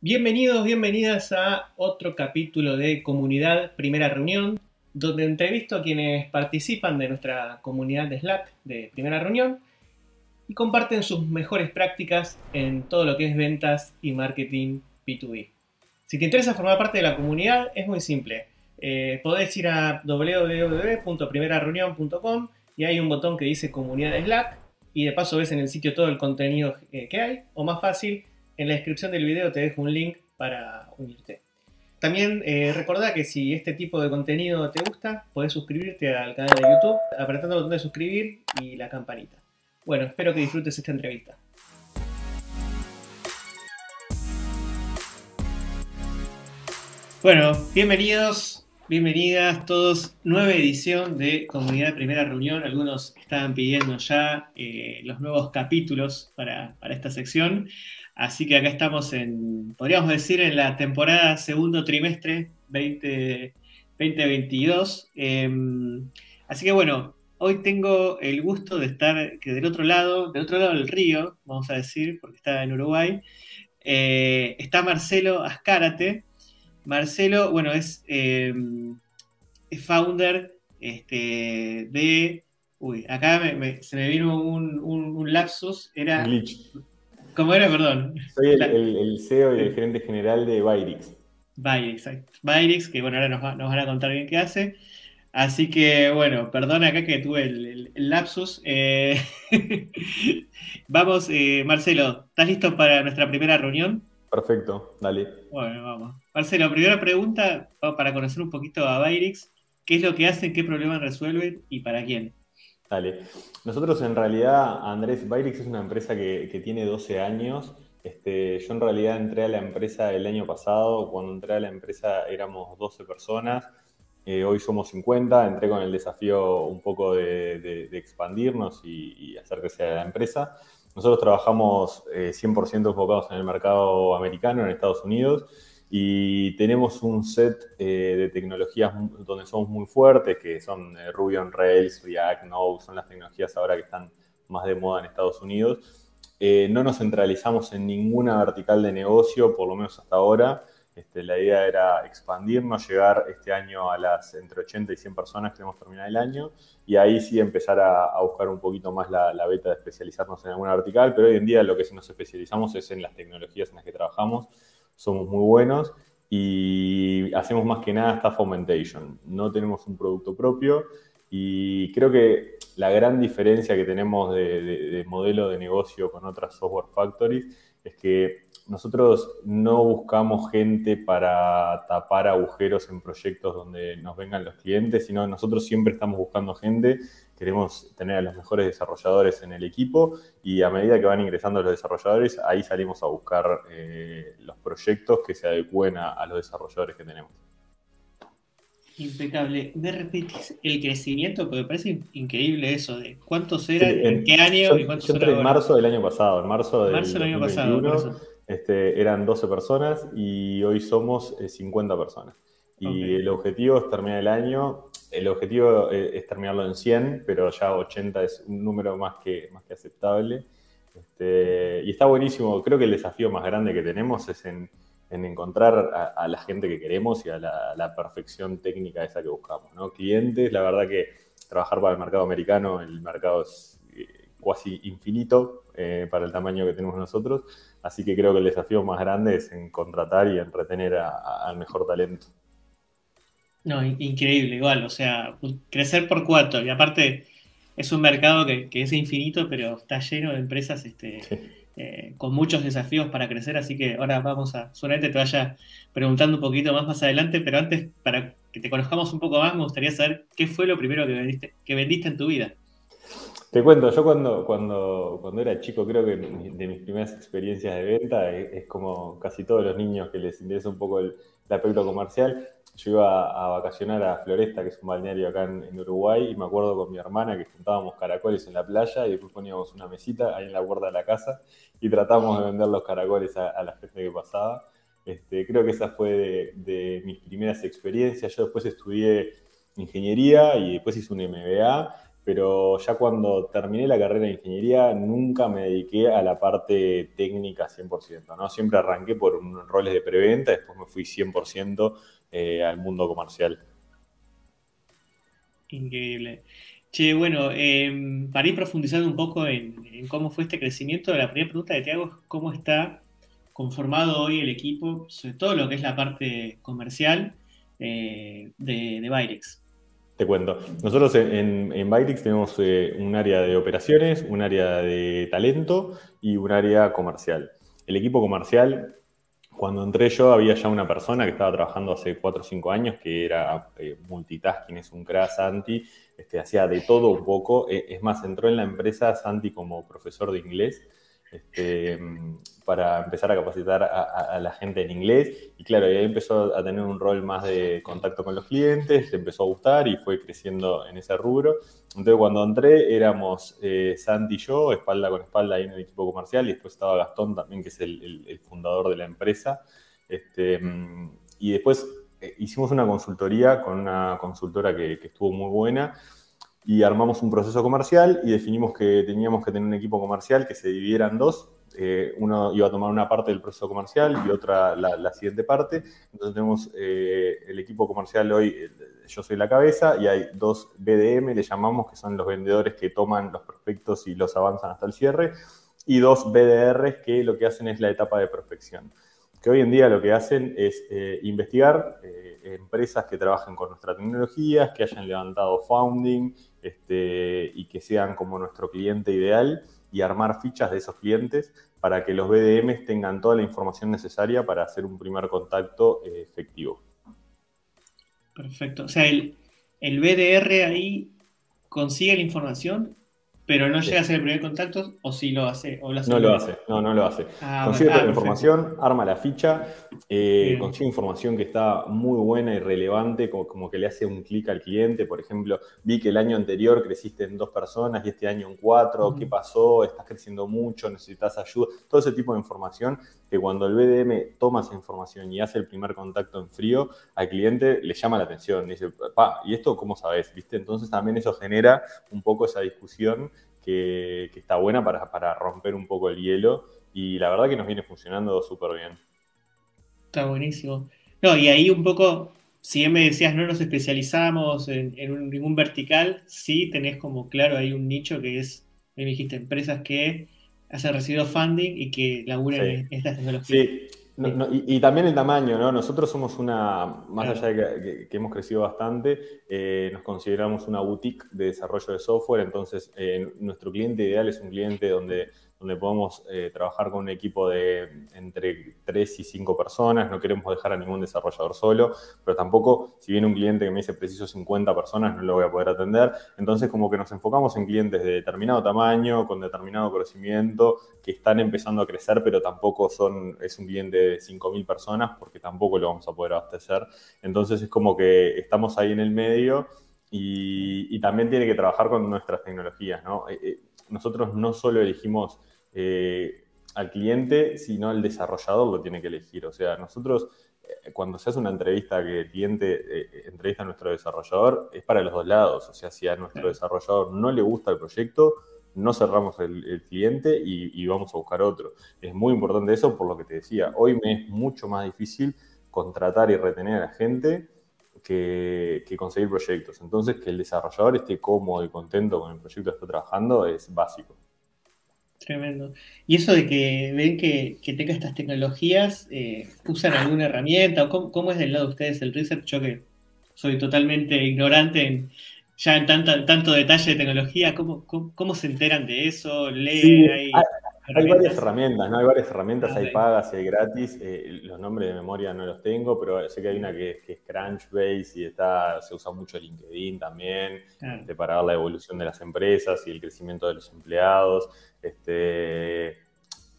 Bienvenidos, bienvenidas a otro capítulo de Comunidad Primera Reunión, donde entrevisto a quienes participan de nuestra comunidad de Slack de Primera Reunión y comparten sus mejores prácticas en todo lo que es ventas y marketing B2B. Si te interesa formar parte de la comunidad, es muy simple. Eh, podés ir a www.primerareunión.com y hay un botón que dice Comunidad de Slack y de paso ves en el sitio todo el contenido eh, que hay, o más fácil, en la descripción del video te dejo un link para unirte. También eh, que si este tipo de contenido te gusta, podés suscribirte al canal de YouTube apretando el botón de suscribir y la campanita. Bueno, espero que disfrutes esta entrevista. Bueno, bienvenidos, bienvenidas todos. Nueva edición de Comunidad Primera Reunión. Algunos estaban pidiendo ya eh, los nuevos capítulos para, esta sección. Así que acá estamos en, podríamos decir, en la temporada segundo trimestre 2022. Em, así que bueno, hoy tengo el gusto de estar que del otro lado, del otro lado del río, vamos a decir, porque está en Uruguay, eh, está Marcelo Ascárate. Marcelo, bueno, es, em, founder este, de... Uy, acá se me vino un, lapsus, era... ¿Cómo era? Perdón. Soy el, CEO y el gerente general de Byrix. Byrix, Byrix, que bueno, ahora nos, van a contar bien qué hace. Así que bueno, perdona acá que tuve el, lapsus. Eh, vamos, eh, Marcelo, ¿estás listo para nuestra primera reunión? Perfecto, dale. Bueno, vamos. Marcelo, primera pregunta para conocer un poquito a Byrix. ¿Qué es lo que hacen, qué problemas resuelven y para quién? Dale. Nosotros en realidad, Andrés, Byrix es una empresa que, tiene 12 años. Este, yo en realidad entré a la empresa el año pasado. Cuando entré a la empresa éramos 12 personas. Eh, hoy somos 50. Entré con el desafío un poco de, expandirnos y, hacer que sea la empresa. Nosotros trabajamos 100% eh, enfocados en el mercado americano, en Estados Unidos y tenemos un set eh, de tecnologías donde somos muy fuertes, que son eh, Ruby on Rails, React, Node, son las tecnologías ahora que están más de moda en Estados Unidos. Eh, no nos centralizamos en ninguna vertical de negocio, por lo menos hasta ahora. Este, la idea era expandirnos, llegar este año a las entre 80 y 100 personas que hemos terminado el año y ahí sí empezar a, buscar un poquito más la, la, beta de especializarnos en alguna vertical, pero hoy en día lo que sí nos especializamos es en las tecnologías en las que trabajamos somos muy buenos y hacemos más que nada staff augmentation. No tenemos un producto propio y creo que la gran diferencia que tenemos de, modelo de negocio con otras software factories es que nosotros no buscamos gente para tapar agujeros en proyectos donde nos vengan los clientes, sino nosotros siempre estamos buscando gente, queremos tener a los mejores desarrolladores en el equipo y a medida que van ingresando los desarrolladores, ahí salimos a buscar eh, los proyectos que se adecúen a, los desarrolladores que tenemos. Impecable. ¿Me repetís el crecimiento? Porque me parece increíble eso de cuántos eran, en, qué año y cuántos yo entré en marzo del año pasado, en marzo del, marzo del año pasado. Este, eran 12 personas y hoy somos 50 eh, personas. Y el objetivo es terminar el año, el objetivo eh, es terminarlo en 100, pero ya 80 es un número más que, más que aceptable. Este, y está buenísimo, creo que el desafío más grande que tenemos es en, encontrar a, la gente que queremos y a la, perfección técnica esa que buscamos. ¿no? Clientes, la verdad que trabajar para el mercado americano, el mercado es casi infinito para el tamaño que tenemos nosotros Así que creo que el desafío más grande es en contratar y en retener al mejor talento. No, increíble, igual, o sea, crecer por cuatro. Y aparte, es un mercado que, es infinito, pero está lleno de empresas este, eh, con muchos desafíos para crecer. Así que ahora vamos a, solamente te vaya preguntando un poquito más más adelante, pero antes, para que te conozcamos un poco más, me gustaría saber qué fue lo primero que vendiste, que vendiste en tu vida. Te cuento, yo cuando, cuando, cuando era chico, creo que de mis primeras experiencias de venta, es, como casi todos los niños que les interesa un poco el, aspecto comercial. Yo iba a vacacionar a Floresta, que es un balneario acá en, Uruguay, y me acuerdo con mi hermana que juntábamos caracoles en la playa y después poníamos una mesita ahí en la puerta de la casa y tratábamos de vender los caracoles a, la gente que pasaba. Este, creo que esa fue de, de mis primeras experiencias. Yo después estudié ingeniería y después hice un MBA pero ya cuando terminé la carrera de ingeniería nunca me dediqué a la parte técnica 100%, ¿no? Siempre arranqué por roles de preventa, después me fui 100% eh, al mundo comercial. Increíble. Che, bueno, em, para ir profundizando un poco en, cómo fue este crecimiento, la primera pregunta que te hago es cómo está conformado hoy el equipo, sobre todo lo que es la parte comercial eh, de, de Byrex. Te cuento. Nosotros en, en tenemos eh, un área de operaciones, un área de talento y un área comercial. El equipo comercial cuando entré yo había ya una persona que estaba trabajando hace 4 o 5 años que era eh, multitasking, es un crack Santi, este, hacía de todo un poco. Eh, es más, entró en la empresa Santi como profesor de inglés este, para empezar a capacitar a, la gente en inglés. Y claro, ahí empezó a tener un rol más de contacto con los clientes, le empezó a gustar y fue creciendo en ese rubro. Entonces cuando entré éramos eh, Santi y yo, espalda con espalda ahí en el equipo comercial, y después estaba Gastón también, que es el, fundador de la empresa. Este, y después eh, hicimos una consultoría con una consultora que, que estuvo muy buena y armamos un proceso comercial y definimos que teníamos que tener un equipo comercial que se dividiera en dos. Eh, uno iba a tomar una parte del proceso comercial y otra la, siguiente parte. Entonces tenemos eh, el equipo comercial hoy, eh, yo soy la cabeza y hay dos BDM, le llamamos, que son los vendedores que toman los prospectos y los avanzan hasta el cierre, y dos BDRs que lo que hacen es la etapa de prospección que hoy en día lo que hacen es investigar empresas que trabajen con nuestra tecnología, que hayan levantado founding, este, y que sean como nuestro cliente ideal y armar fichas de esos clientes para que los BDMs tengan toda la información necesaria para hacer un primer contacto eh, efectivo. Perfecto. O sea, el, el BDR ahí consigue la información pero no llega a ser el primer contacto, o sí lo hace. O no lo hace, no, no lo hace. Ah, consigue toda la ah, información, arma la ficha, eh, consigue información que está muy buena y relevante, como, que le hace un clic al cliente. Por ejemplo, vi que el año anterior creciste en dos personas y este año en cuatro. ¿Qué pasó? ¿Estás creciendo mucho? ¿Necesitas ayuda? Todo ese tipo de información que cuando el BDM toma esa información y hace el primer contacto en frío, al cliente le llama la atención. Dice, pa, ¿y esto cómo sabes? ¿Viste? Entonces también eso genera un poco esa discusión que, está buena para, romper un poco el hielo y la verdad que nos viene funcionando súper bien. Está buenísimo. No, y ahí un poco, si bien me decías no nos especializamos en, ningún vertical, sí tenés como claro ahí un nicho que es, me dijiste, empresas que hacen recibido funding y que laburan en estas tecnologías. Sí, y, también el tamaño, ¿no? Nosotros somos una, más allá de que, hemos crecido bastante, eh, nos consideramos una boutique de desarrollo de software, entonces eh, nuestro cliente ideal es un cliente donde donde podemos eh, trabajar con un equipo de entre 3 y 5 personas, no queremos dejar a ningún desarrollador solo, pero tampoco, si viene un cliente que me dice preciso 50 personas, no lo voy a poder atender. Entonces, como que nos enfocamos en clientes de determinado tamaño, con determinado conocimiento, que están empezando a crecer, pero tampoco son, es un cliente de 5.000 personas, porque tampoco lo vamos a poder abastecer. Entonces, es como que estamos ahí en el medio. Y, también tiene que trabajar con nuestras tecnologías, ¿no? Eh, eh, nosotros no solo elegimos eh, al cliente, sino el desarrollador lo tiene que elegir. O sea, nosotros, eh, cuando se hace una entrevista que el cliente eh, entrevista a nuestro desarrollador, es para los dos lados. O sea, si a nuestro desarrollador no le gusta el proyecto, no cerramos el, cliente y, vamos a buscar otro. Es muy importante eso por lo que te decía. Hoy me es mucho más difícil contratar y retener a la gente que, que, conseguir proyectos. Entonces, que el desarrollador esté cómodo y contento con el proyecto que está trabajando es básico. Tremendo. Y eso de que ven que, que tenga estas tecnologías, eh, ¿usan alguna herramienta? ¿O cómo, es del lado de ustedes el research? Yo que soy totalmente ignorante en, ya en tanto, tanto detalle de tecnología, ¿cómo, cómo, se enteran de eso? ¿Leen? Hay varias herramientas, ¿no? Hay varias herramientas, hay pagas, hay gratis. Eh, los nombres de memoria no los tengo, pero sé que hay una que, es Crunchbase y está, se usa mucho LinkedIn también este, para ver la evolución de las empresas y el crecimiento de los empleados. Este,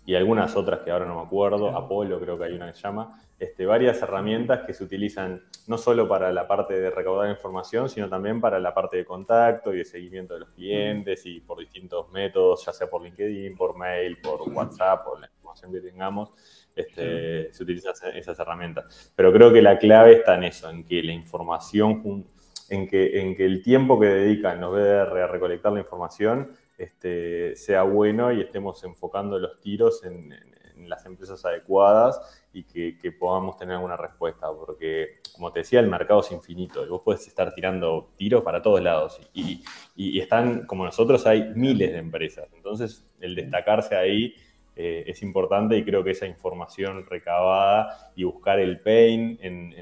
y algunas otras que ahora no me acuerdo. Apolo creo que hay una que se llama este, varias herramientas que se utilizan no solo para la parte de recaudar información, sino también para la parte de contacto y de seguimiento de los clientes y por distintos métodos, ya sea por LinkedIn, por mail, por WhatsApp, por la información que tengamos, este, se utilizan esas herramientas. Pero creo que la clave está en eso, en que la información en que, en que el tiempo que dedican los BDR a recolectar la información este, sea bueno y estemos enfocando los tiros en, las empresas adecuadas y que, podamos tener alguna respuesta, porque como te decía, el mercado es infinito y vos puedes estar tirando tiros para todos lados y, están, como nosotros, hay miles de empresas, entonces el destacarse ahí eh, es importante y creo que esa información recabada y buscar el pain en,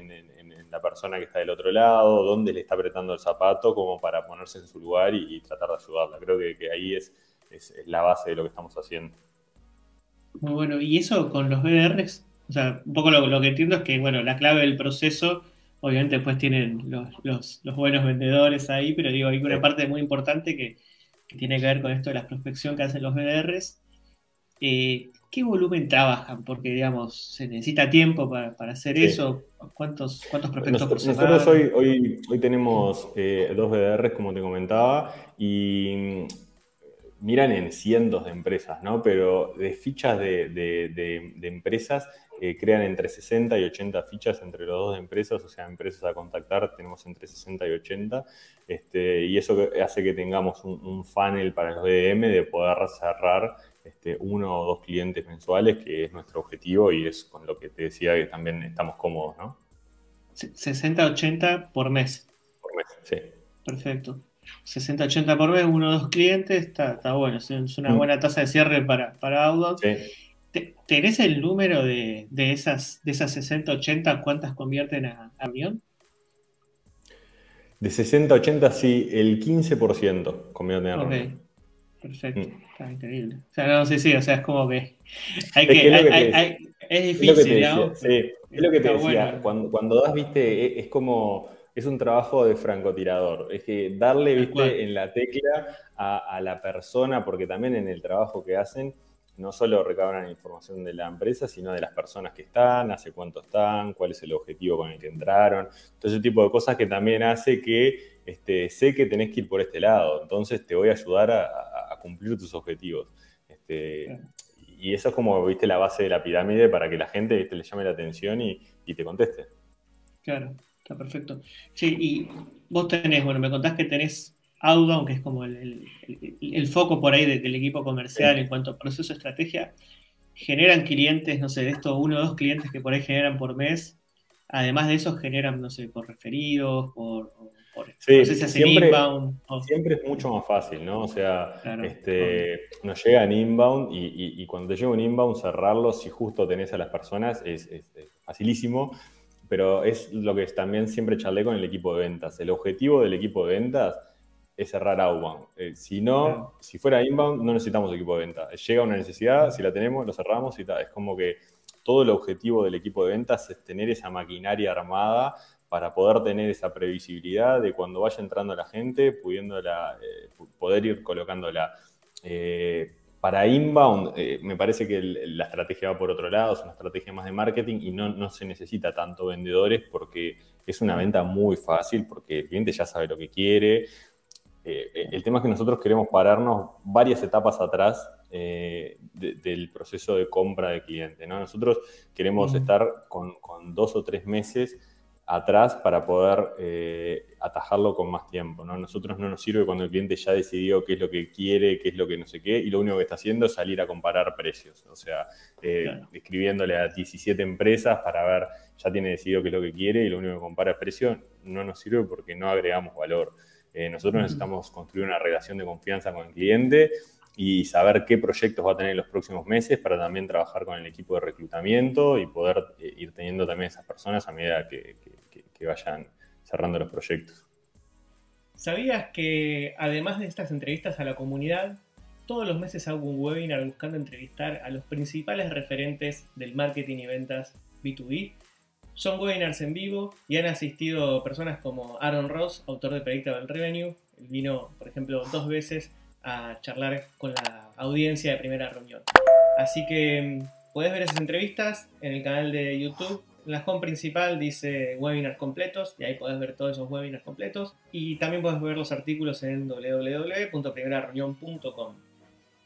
la persona que está del otro lado, dónde le está apretando el zapato, como para ponerse en su lugar y, tratar de ayudarla. Creo que, ahí es, la base de lo que estamos haciendo. Muy bueno, y eso con los BDRs, o sea, un poco lo, que entiendo es que, bueno, la clave del proceso, obviamente después tienen los, buenos vendedores ahí, pero digo, hay una parte muy importante que, que, tiene que ver con esto de la prospección que hacen los BDRs eh, ¿Qué volumen trabajan? Porque, digamos, se necesita tiempo para, hacer eso. ¿Cuántos, cuántos prospectos por semana? Nosotros hoy, hoy, hoy tenemos eh, dos BDRs, como te comentaba, y mm, miran en cientos de empresas, ¿no? Pero de fichas de, empresas eh, crean entre 60 y 80 fichas entre los dos de empresas, o sea, empresas a contactar tenemos entre 60 y 80, este, y eso hace que tengamos un, un funnel para los BDM de poder cerrar este, uno o dos clientes mensuales, que es nuestro objetivo y es con lo que te decía que también estamos cómodos, ¿no? 60-80 por mes. Por mes, sí. Perfecto. 60-80 por mes, uno o dos clientes, está, bueno, es una mm. buena tasa de cierre para, para Sí. ¿Tenés el número de, esas, de esas 60-80? ¿Cuántas convierten a, avión? De 60-80, sí, el 15% convierten a okay. Perfecto, mm. está increíble. O sea, no sé, sí, o sea, es como que hay que, es, difícil, ¿no? Sí, es lo que te decía, cuando, cuando das, viste, e, es, como, es un trabajo de francotirador, es que darle, viste, en la tecla a, a, la persona, porque también en el trabajo que hacen, no solo recaban información de la empresa, sino de las personas que están, hace cuánto están, cuál es el objetivo con el que entraron, todo ese tipo de cosas que también hace que este, sé que tenés que ir por este lado, entonces te voy a ayudar a, cumplir tus objetivos. Este, y eso es como, viste, la base de la pirámide para que la gente le llame la atención y, te conteste. Claro, está perfecto. Sí, y vos tenés, bueno, me contás que tenés Outbound, que es como el, foco por ahí del equipo comercial en cuanto a proceso de estrategia. Generan clientes, no sé, de estos uno o dos clientes que por ahí generan por mes. Además de eso, generan, no sé, por referidos, por Sí, siempre, siempre es mucho más fácil, ¿no? O sea, este, nos llega en inbound y, cuando te llega un inbound, cerrarlo si justo tenés a las personas es, facilísimo, pero es lo que también siempre charlé con el equipo de ventas. El objetivo del equipo de ventas es cerrar outbound. Eh, si no, si fuera inbound, no necesitamos equipo de ventas. Llega una necesidad, si la tenemos, lo cerramos y tal. Es como que todo el objetivo del equipo de ventas es tener esa maquinaria armada para poder tener esa previsibilidad de cuando vaya entrando la gente, pudiéndola, eh, poder ir colocándola. Eh, para inbound, eh, me parece que la estrategia va por otro lado, es una estrategia más de marketing y no, no se necesita tanto vendedores porque es una venta muy fácil, porque el cliente ya sabe lo que quiere. El tema es que nosotros queremos pararnos varias etapas atrás del proceso de compra de cliente. ¿no? Nosotros queremos estar con, con dos o tres meses atrás para poder eh, atajarlo con más tiempo. ¿no? Nosotros no nos sirve cuando el cliente ya decidió qué es lo que quiere, qué es lo que no sé qué, y lo único que está haciendo es salir a comparar precios. O sea, eh, escribiéndole a 17 empresas para ver, ya tiene decidido qué es lo que quiere y lo único que compara es precio, no nos sirve porque no agregamos valor. Eh, nosotros necesitamos construir una relación de confianza con el cliente y saber qué proyectos va a tener en los próximos meses para también trabajar con el equipo de reclutamiento y poder ir teniendo también esas personas a medida que que vayan cerrando los proyectos. ¿Sabías que además de estas entrevistas a la comunidad, todos los meses hago un webinar buscando entrevistar a los principales referentes del marketing y ventas B2B? Son webinars en vivo y han asistido personas como Aaron Ross, autor de Predictable Revenue. Él vino, por ejemplo, dos veces a charlar con la audiencia de primera reunión. Así que mm, puedes ver esas entrevistas en el canal de YouTube en la home principal dice webinars completos y ahí puedes ver todos esos webinars completos. Y también puedes ver los artículos en www.primerareunión.com.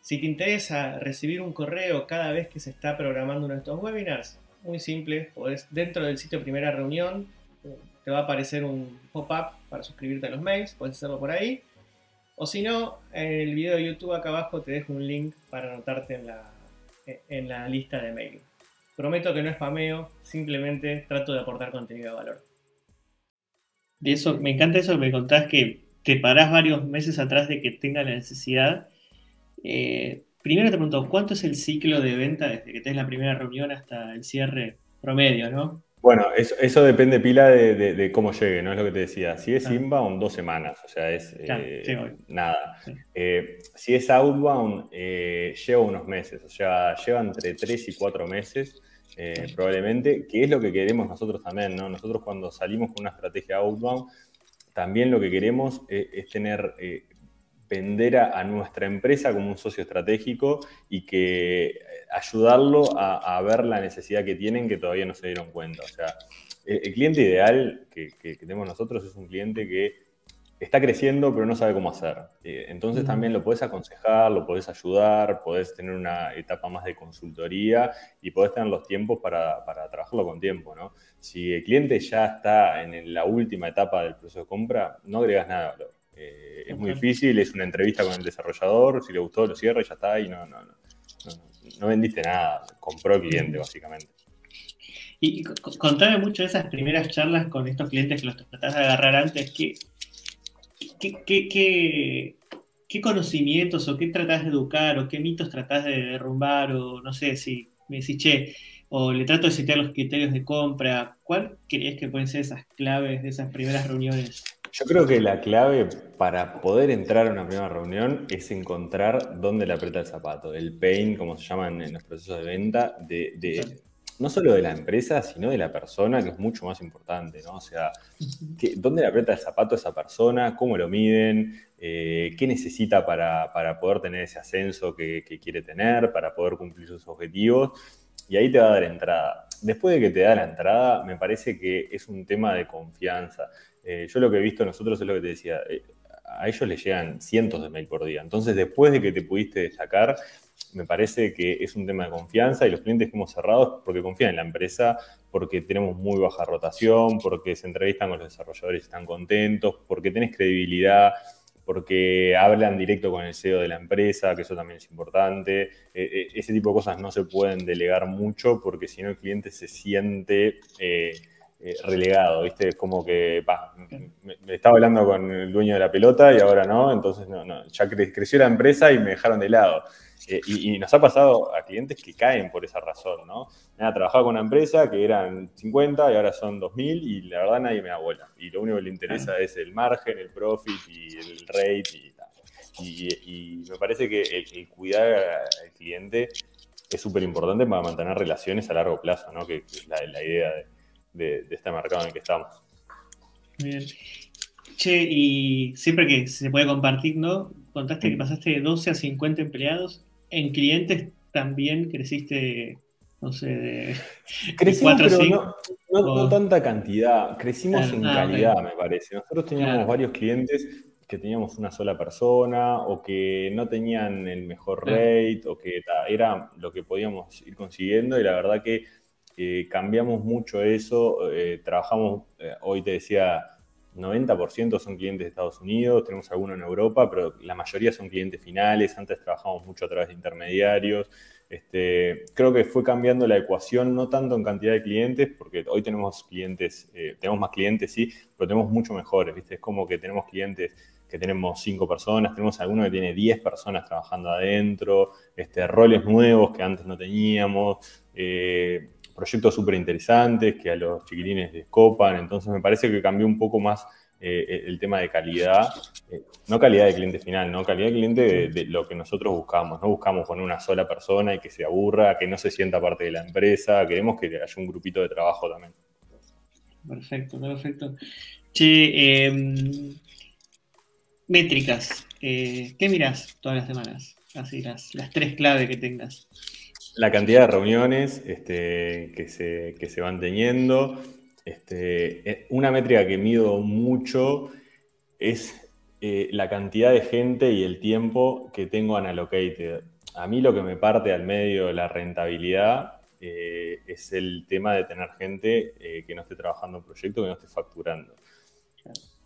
Si te interesa recibir un correo cada vez que se está programando uno de estos webinars, muy simple, podés dentro del sitio Primera Reunión te va a aparecer un pop-up para suscribirte a los mails, puedes hacerlo por ahí. O si no, en el video de YouTube acá abajo te dejo un link para anotarte en la, en la lista de mail. Prometo que no es spameo, simplemente trato de aportar contenido de valor. De eso, me encanta eso que me contás que te parás varios meses atrás de que tenga la necesidad. Eh, primero te pregunto, ¿cuánto es el ciclo de venta desde que tenés la primera reunión hasta el cierre promedio, no? Bueno, eso, depende pila de, cómo llegue, ¿no? Es lo que te decía. Si es inbound, dos semanas, o sea, es eh, nada. Eh, si es outbound, eh, lleva unos meses, o sea, lleva entre tres y cuatro meses, probablemente, que es lo que queremos nosotros también, ¿no? Nosotros cuando salimos con una estrategia outbound, también lo que queremos es, tener vender a, nuestra empresa como un socio estratégico y que ayudarlo a, ver la necesidad que tienen que todavía no se dieron cuenta. O sea, el, cliente ideal que, tenemos nosotros es un cliente que está creciendo pero no sabe cómo hacer. Eh, entonces también lo puedes aconsejar, lo puedes ayudar, podés tener una etapa más de consultoría y podés tener los tiempos para, trabajarlo con tiempo. ¿no? Si el cliente ya está en la última etapa del proceso de compra, no agregas nada de valor. Eh, es muy difícil, es una entrevista con el desarrollador, si le gustó lo cierra y ya está, y no, no, no, no, vendiste nada, compró el cliente básicamente. Y contame mucho de esas primeras charlas con estos clientes que los tratás de agarrar antes, ¿qué, qué, qué, conocimientos o qué tratás de educar o qué mitos tratás de derrumbar o no sé si me decís, che, o le trato de citar los criterios de compra, ¿cuál crees que pueden ser esas claves de esas primeras reuniones? Yo creo que la clave para poder entrar a una primera reunión es encontrar dónde le aprieta el zapato, el pain, como se llaman en los procesos de venta, de, no solo de la empresa, sino de la persona, que es mucho más importante, ¿no? O sea, ¿dónde le aprieta el zapato a esa persona? ¿Cómo lo miden? Eh, ¿Qué necesita para, poder tener ese ascenso que quiere tener, para poder cumplir sus objetivos? Y ahí te va a dar entrada. Después de que te da la entrada, me parece que es un tema de confianza. Eh, yo lo que he visto nosotros es lo que te decía, eh, a ellos les llegan cientos de mail por día. Entonces, después de que te pudiste destacar, me parece que es un tema de confianza y los clientes que hemos cerrado porque confían en la empresa, porque tenemos muy baja rotación, porque se entrevistan con los desarrolladores y están contentos, porque tenés credibilidad, porque hablan directo con el CEO de la empresa, que eso también es importante. Eh, ese tipo de cosas no se pueden delegar mucho porque si no el cliente se siente... relegado, ¿viste? Es como que, me, estaba hablando con el dueño de la pelota y ahora no, entonces no, no, ya creció la empresa y me dejaron de lado. Eh, y, nos ha pasado a clientes que caen por esa razón, ¿no? Me trabajado con una empresa que eran 50 y ahora son 2.000 y la verdad nadie me da bola. Y lo único que le interesa es el margen, el profit y el rate y tal. Y, me parece que el, cuidar al cliente es súper importante para mantener relaciones a largo plazo, ¿no? Que, es la idea de, de, este mercado en el que estamos. Bien. Che, y siempre que se puede compartir, ¿no? Contaste que pasaste de 12 a 50 empleados. En clientes también creciste, no sé, de. Crecimos, pero no, tanta cantidad. Crecimos ah, en ah, calidad, me parece. Nosotros teníamos varios clientes que teníamos una sola persona o que no tenían el mejor rate o que era lo que podíamos ir consiguiendo y la verdad que cambiamos mucho eso, eh, trabajamos, eh, hoy te decía, 90% son clientes de Estados Unidos, tenemos algunos en Europa, pero la mayoría son clientes finales, antes trabajamos mucho a través de intermediarios. Este, creo que fue cambiando la ecuación, no tanto en cantidad de clientes, porque hoy tenemos clientes, eh, tenemos más clientes, sí, pero tenemos mucho mejores, ¿viste? Es como que tenemos clientes que tenemos cinco personas, tenemos alguno que tiene 10 personas trabajando adentro, este, roles nuevos que antes no teníamos proyectos súper interesantes que a los chiquilines les copan, entonces me parece que cambió un poco más eh, el tema de calidad, eh, no calidad de cliente final, no calidad de cliente de, lo que nosotros buscamos, no buscamos poner una sola persona y que se aburra, que no se sienta parte de la empresa, queremos que haya un grupito de trabajo también. Perfecto, perfecto. Che, em, métricas, eh, ¿qué miras todas las semanas? Así, las, las tres claves que tengas. La cantidad de reuniones este, que, se, se, van teniendo. Este, eh, una métrica que mido mucho es eh, la cantidad de gente y el tiempo que tengo unallocated. A mí lo que me parte al medio de la rentabilidad eh, es el tema de tener gente eh, que no esté trabajando en proyecto, que no esté facturando.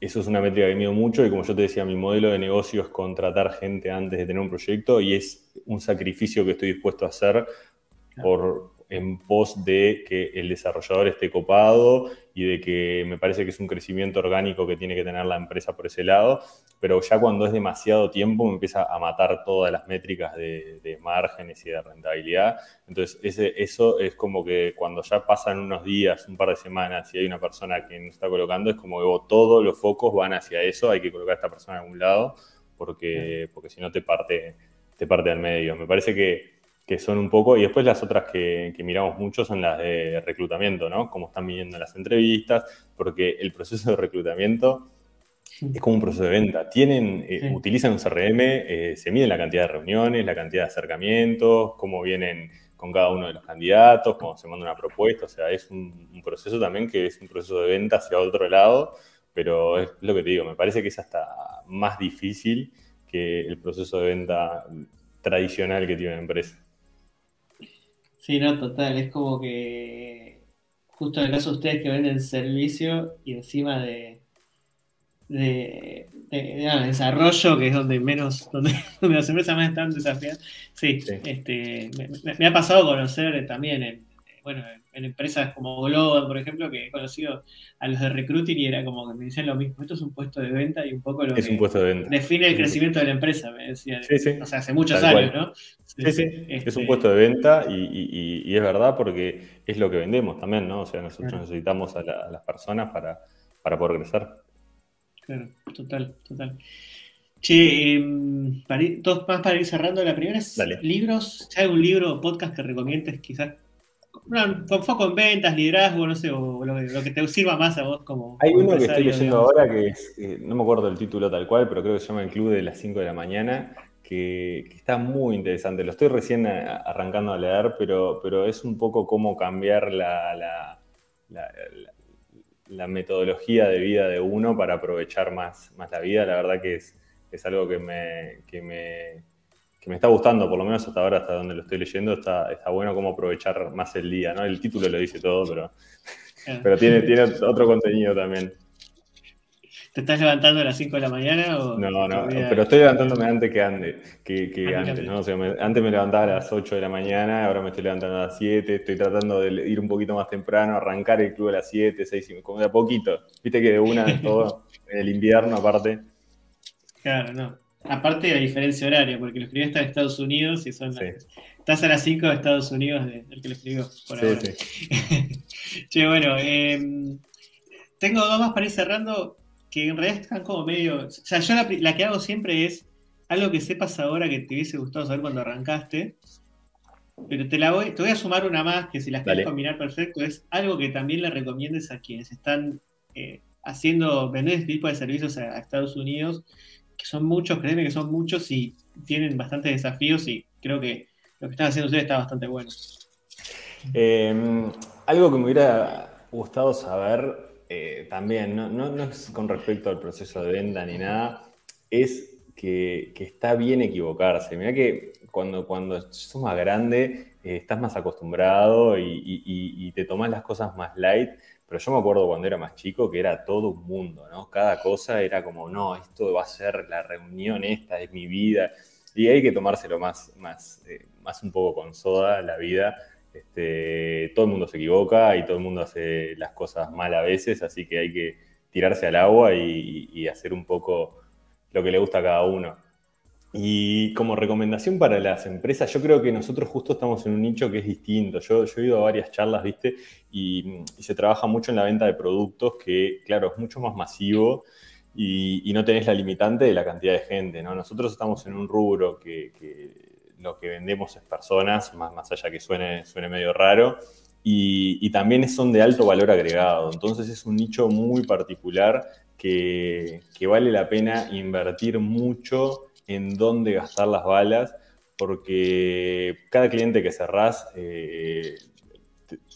Eso es una métrica que mido mucho y como yo te decía, mi modelo de negocio es contratar gente antes de tener un proyecto y es un sacrificio que estoy dispuesto a hacer por, en pos de que el desarrollador esté copado y de que me parece que es un crecimiento orgánico que tiene que tener la empresa por ese lado, pero ya cuando es demasiado tiempo me empieza a matar todas las métricas de, márgenes y de rentabilidad. Entonces ese, eso es como que cuando ya pasan unos días, un par de semanas y hay una persona que no está colocando, es como que todos los focos van hacia eso, hay que colocar a esta persona en algún lado porque, porque si no te parte, te parte al medio. Me parece que que son un poco, y después las otras que, miramos mucho son las de reclutamiento, ¿no? Cómo están viniendo las entrevistas, porque el proceso de reclutamiento es como un proceso de venta. Tienen, eh, utilizan un CRM, eh, se mide la cantidad de reuniones, la cantidad de acercamientos, cómo vienen con cada uno de los candidatos, cómo se manda una propuesta, o sea, es un, un proceso también que es un proceso de venta hacia otro lado, pero es lo que te digo, me parece que es hasta más difícil que el proceso de venta tradicional que tiene una empresa. Sí, no, total. Es como que justo en el caso de ustedes que venden servicio y encima de, de, desarrollo, que es donde menos, donde, las empresas más están desafiadas. Sí, Este, me, ha pasado conocer también en, bueno, en empresas como Global, por ejemplo, que he conocido a los de recruiting y era como que me decían lo mismo, esto es un puesto de venta y un poco lo es que un puesto de venta. define el crecimiento de la empresa, me decían. O sea, hace muchos años, ¿no? Sí, sí, es un este puesto de venta y, es verdad porque es lo que vendemos también, ¿no? O sea, nosotros necesitamos a, las personas para, para poder crecer. Claro, total, total. Che, em, dos más para ir cerrando. La primera es libros. ¿Hay algún libro o podcast que recomiendes quizás con foco en ventas, liderazgo, no sé, o lo, que te sirva más a vos como. Hay uno que estoy leyendo ahora que es, eh, no me acuerdo el título tal cual, pero creo que se llama El Club de las 5 de la mañana, que, está muy interesante. Lo estoy recién arrancando a leer, pero, pero es un poco cómo cambiar la, la, metodología de vida de uno para aprovechar más, más la vida. La verdad que es, es algo que me, que me que me está gustando, por lo menos hasta ahora, hasta donde lo estoy leyendo, está, está bueno cómo aprovechar más el día, ¿no? El título lo dice todo, pero, pero tiene, tiene otro contenido también. ¿Te estás levantando a las 5 de la mañana? O no, no, pero estoy levantándome antes que, ande, que, ah, antes, ¿no? O sea, antes me levantaba a las 8 de la mañana, ahora me estoy levantando a las 7, estoy tratando de ir un poquito más temprano, arrancar el club a las 7, 6, como de a poquito. Viste que de una todo, en el invierno aparte. Claro, no. Aparte de la diferencia horaria, porque lo escribió está en Estados Unidos y son Estás a las 5 de Estados Unidos del que lo escribió por ahora. che, bueno, em, tengo dos más para ir cerrando que en realidad están como medio. O sea, yo la, que hago siempre es algo que sepas ahora que te hubiese gustado saber cuando arrancaste. Pero te la voy, te voy a sumar una más que si las quieres combinar perfecto, es algo que también le recomiendes a quienes están eh, haciendo, vender este tipo de servicios a Estados Unidos que son muchos, créeme que son muchos y tienen bastantes desafíos y creo que lo que están haciendo ustedes está bastante bueno. Em, algo que me hubiera gustado saber eh, también, no, es con respecto al proceso de venta ni nada, es que, está bien equivocarse. Mira que cuando, cuando sos más grande, eh, estás más acostumbrado y, y, te tomas las cosas más light, pero yo me acuerdo cuando era más chico que era todo un mundo, ¿no? Cada cosa era como, no, esto va a ser la reunión, esta es mi vida. Y hay que tomárselo más, más, eh, más un poco con soda, la vida. Este, todo el mundo se equivoca y todo el mundo hace las cosas mal a veces, así que hay que tirarse al agua y hacer un poco lo que le gusta a cada uno. Y como recomendación para las empresas, yo creo que nosotros justo estamos en un nicho que es distinto. Yo, he ido a varias charlas, ¿viste? Y, se trabaja mucho en la venta de productos que, claro, es mucho más masivo y, no tenés la limitante de la cantidad de gente, ¿no? Nosotros estamos en un rubro que, lo que vendemos es personas, más, allá que suene, suene medio raro, y, también son de alto valor agregado. Entonces es un nicho muy particular que vale la pena invertir mucho en dónde gastar las balas, porque cada cliente que cerrás eh,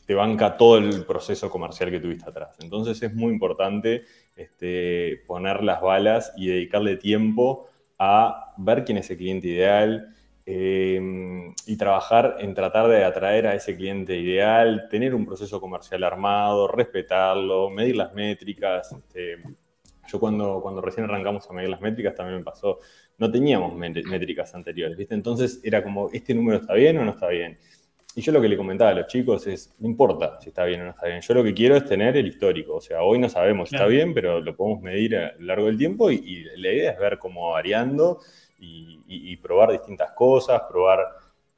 te, banca todo el proceso comercial que tuviste atrás. Entonces es muy importante este, poner las balas y dedicarle tiempo a ver quién es el cliente ideal, eh, y trabajar en tratar de atraer a ese cliente ideal, tener un proceso comercial armado, respetarlo, medir las métricas. Este, yo cuando, cuando recién arrancamos a medir las métricas también me pasó, no teníamos métricas anteriores, ¿viste? Entonces era como, ¿este número está bien o no está bien? Y yo lo que le comentaba a los chicos es, no importa si está bien o no está bien, yo lo que quiero es tener el histórico, o sea, hoy no sabemos si está bien, pero lo podemos medir a lo largo del tiempo y, y la idea es ver cómo va variando y, probar distintas cosas, probar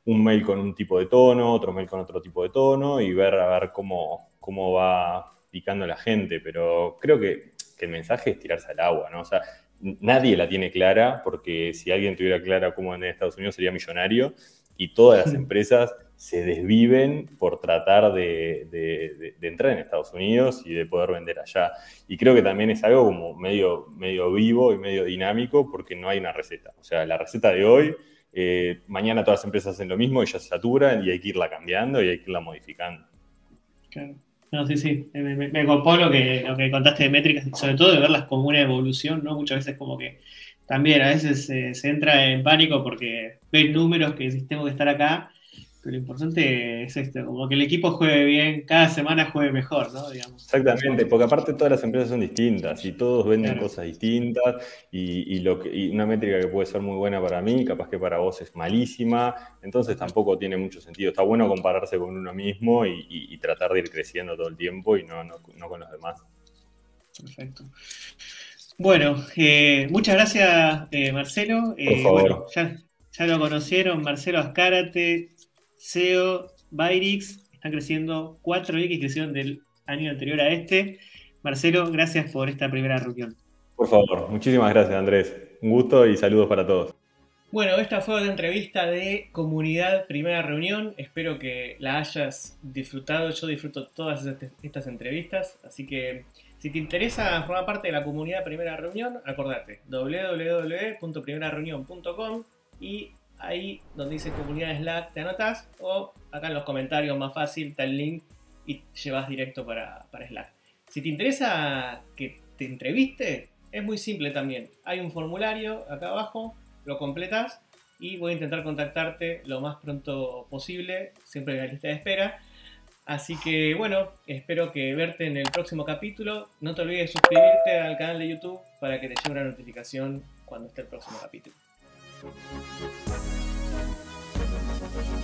un mail con un tipo de tono, otro mail con otro tipo de tono y ver a ver cómo, cómo va picando la gente. Pero creo que, el mensaje es tirarse al agua, ¿no? O sea, nadie la tiene clara, porque si alguien tuviera clara cómo en Estados Unidos sería millonario, y todas las empresas se desviven por tratar de, entrar en Estados Unidos y de poder vender allá. Y creo que también es algo como medio, medio vivo y medio dinámico porque no hay una receta. O sea, la receta de hoy, eh, mañana todas las empresas hacen lo mismo y ya se saturan y hay que irla cambiando y hay que irla modificando. Claro. No, sí, sí. Me, me, lo que, lo que contaste de métricas, sobre todo de verlas como una evolución, ¿no? Muchas veces como que también a veces se entra en pánico porque ven números que tengo que estar acá lo importante es esto, como que el equipo juegue bien, cada semana juegue mejor, ¿no? Exactamente, porque aparte todas las empresas son distintas y todos venden cosas distintas y, lo que, una métrica que puede ser muy buena para mí, capaz que para vos es malísima, entonces tampoco tiene mucho sentido. Está bueno compararse con uno mismo y, tratar de ir creciendo todo el tiempo y no, con los demás. Perfecto. Bueno, eh, muchas gracias eh, Marcelo. Eh, bueno, ya, ya, lo conocieron, Marcelo Ascárate, SEO, Byrix, están creciendo 4X, crecieron del año anterior a este. Marcelo, gracias por esta primera reunión. Por favor, muchísimas gracias Andrés. Un gusto y saludos para todos. Bueno, esta fue la entrevista de comunidad primera reunión. Espero que la hayas disfrutado. Yo disfruto todas estas entrevistas. Así que si te interesa formar parte de la comunidad primera reunión, acordate www.primerareunión.com y ahí donde dice comunidad Slack te anotas o acá en los comentarios más fácil está el link y llevas directo para, Slack. Si te interesa que te entreviste, es muy simple también. Hay un formulario acá abajo, lo completas y voy a intentar contactarte lo más pronto posible, siempre en la lista de espera. Así que bueno, espero verte en el próximo capítulo. No te olvides de suscribirte al canal de YouTube para que te llegue una notificación cuando esté el próximo capítulo. Thank you.